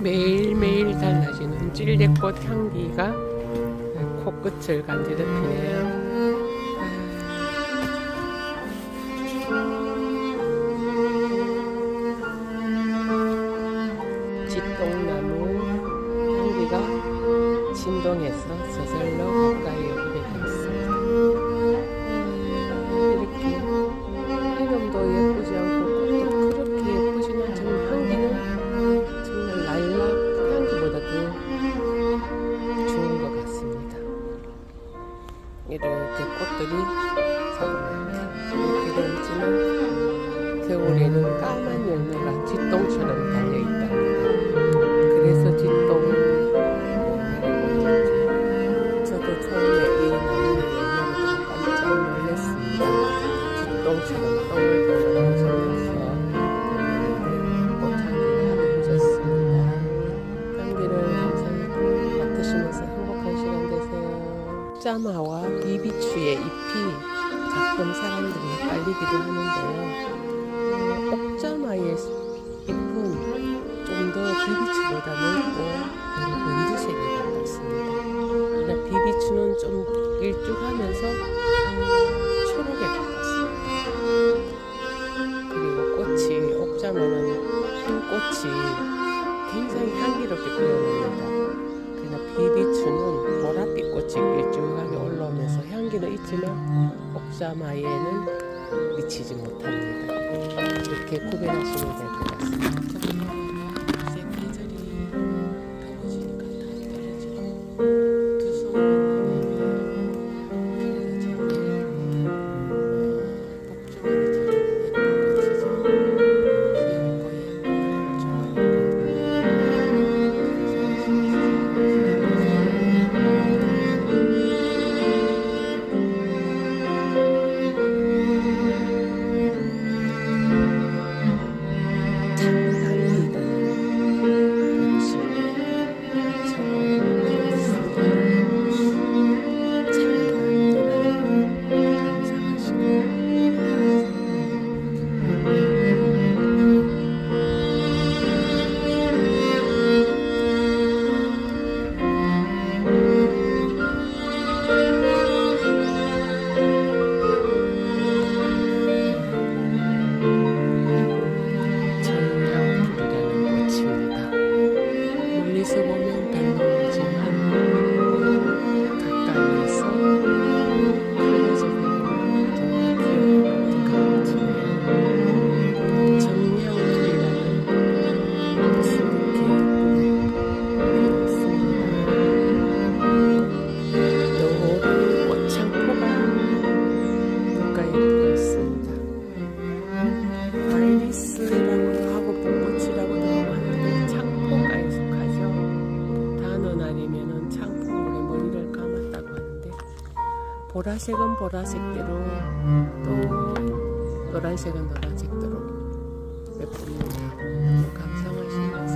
매일매일 달라지는 찔대꽃 향기가 코끝을 간지럽히네요. 흑자마와 비비추의 잎이 가끔 사람들이 빨리기도 하는데요. 음, 옥자마의 잎은 좀 더 비비추보다 넓고 연두색이 가깝습니다. 그러나 그러니까 비비추는 좀 일쭉하면서 음, 초록에 가깝습니다. 그리고 꽃이 옥자마는 흰 꽃이 굉장히 향기롭게 피어납니다. 그치만 옥사마이에는 미치지 못합니다. 이렇게 구별하시면 될 것 같습니다. 보라색대로 또 노란색은 노란색대로 예쁩니다. 감상하시면서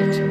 Thank you.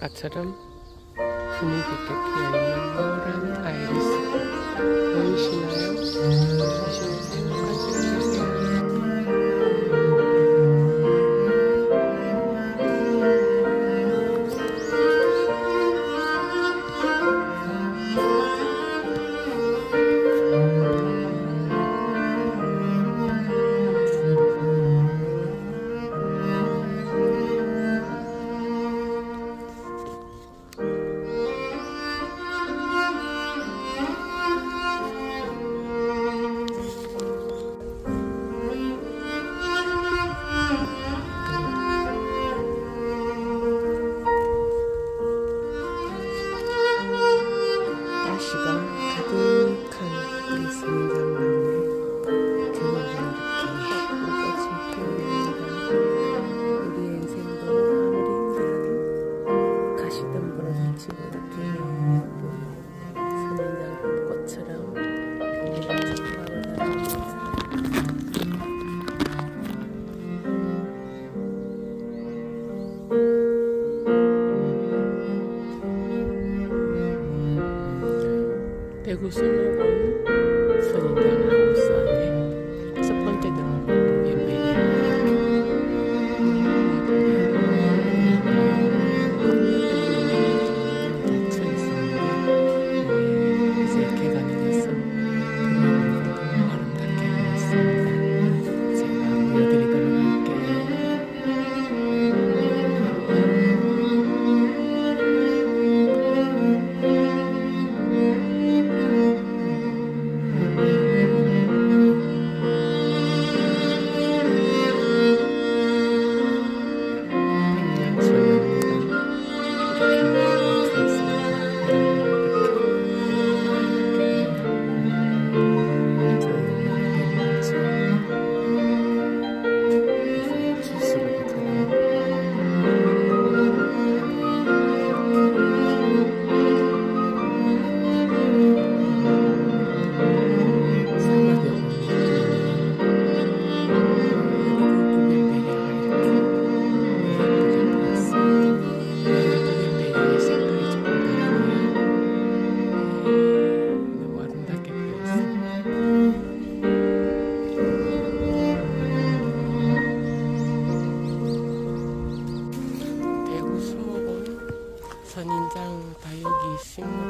아처럼 분이 깃게 피어있는 노란 아이리스 보이시나요? 보시면 행복한 표정 Ixi.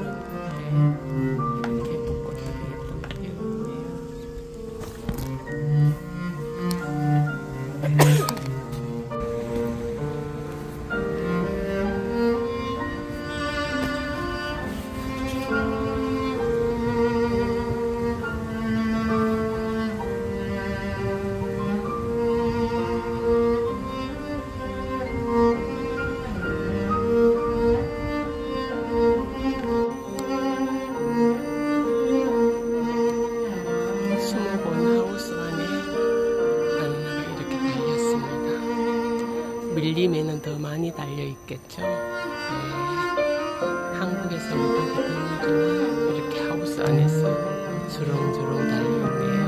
밀림에는 더 많이 달려 있겠죠. 네. 한국에서 유독 드물지만 이렇게 하우스 안에서 주렁주렁 달려 있네요.